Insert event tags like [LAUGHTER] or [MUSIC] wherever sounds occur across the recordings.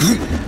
So [LAUGHS]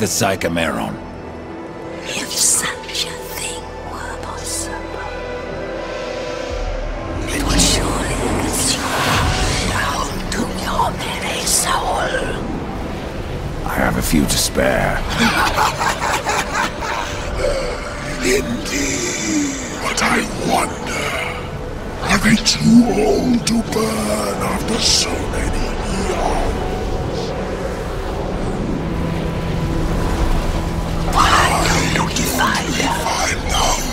the Psychameron. If such a thing were possible, it would surely restore down to your very soul. I have a few to spare. Indeed. But I wonder, are they too old to burn after so many Why